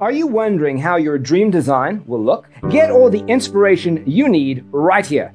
Are you wondering how your dream design will look? Get all the inspiration you need right here.